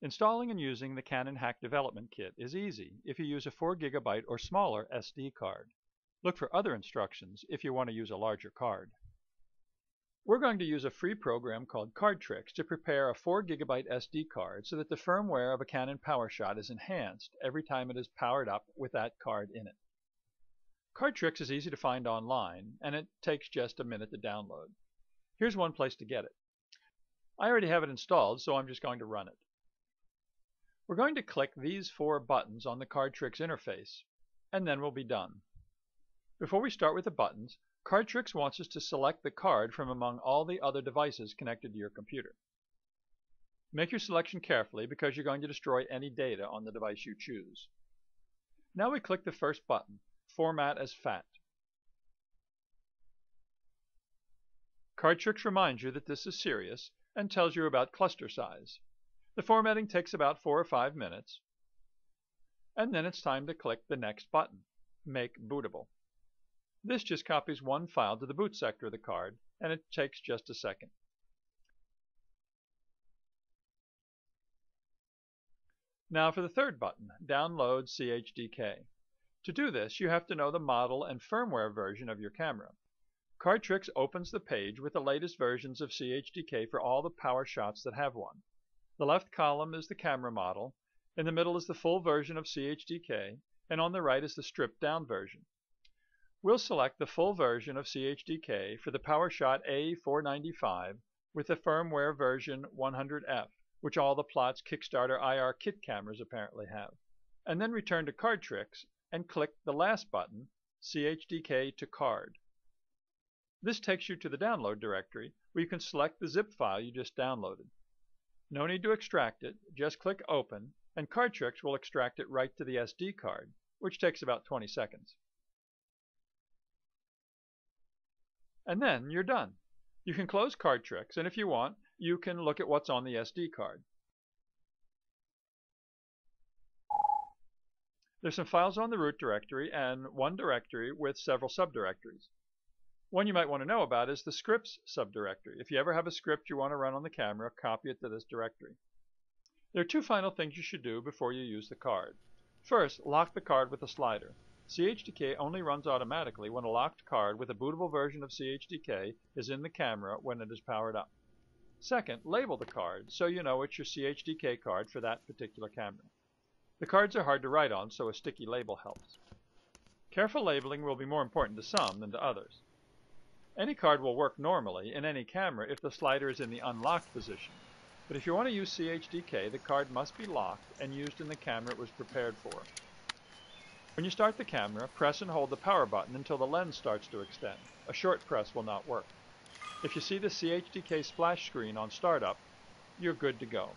Installing and using the Canon Hack Development Kit is easy if you use a 4 GB or smaller SD card. Look for other instructions if you want to use a larger card. We're going to use a free program called CardTricks to prepare a 4 GB SD card so that the firmware of a Canon PowerShot is enhanced every time it is powered up with that card in it. CardTricks is easy to find online and it takes just a minute to download. Here's one place to get it. I already have it installed so I'm just going to run it. We're going to click these four buttons on the CardTricks interface, and then we'll be done. Before we start with the buttons, CardTricks wants us to select the card from among all the other devices connected to your computer. Make your selection carefully because you're going to destroy any data on the device you choose. Now we click the first button, Format as FAT. CardTricks reminds you that this is serious and tells you about cluster size. The formatting takes about four or five minutes. And then it's time to click the next button, Make Bootable. This just copies one file to the boot sector of the card, and it takes just a second. Now for the third button, Download CHDK. To do this, you have to know the model and firmware version of your camera. CardTricks opens the page with the latest versions of CHDK for all the PowerShots that have one. The left column is the camera model, in the middle is the full version of CHDK, and on the right is the stripped down version. We'll select the full version of CHDK for the PowerShot A495 with the firmware version 100F, which all the Plots Kickstarter IR kit cameras apparently have. And then return to Card Tricks and click the last button, CHDK to card. This takes you to the download directory where you can select the zip file you just downloaded. No need to extract it, just click Open, and CardTricks will extract it right to the SD card, which takes about 20 seconds. And then you're done. You can close CardTricks, and if you want, you can look at what's on the SD card. There's some files on the root directory and one directory with several subdirectories. One you might want to know about is the scripts subdirectory. If you ever have a script you want to run on the camera, copy it to this directory. There are two final things you should do before you use the card. First, lock the card with a slider. CHDK only runs automatically when a locked card with a bootable version of CHDK is in the camera when it is powered up. Second, label the card so you know it's your CHDK card for that particular camera. The cards are hard to write on, so a sticky label helps. Careful labeling will be more important to some than to others. Any card will work normally in any camera if the slider is in the unlocked position. But if you want to use CHDK, the card must be locked and used in the camera it was prepared for. When you start the camera, press and hold the power button until the lens starts to extend. A short press will not work. If you see the CHDK splash screen on startup, you're good to go.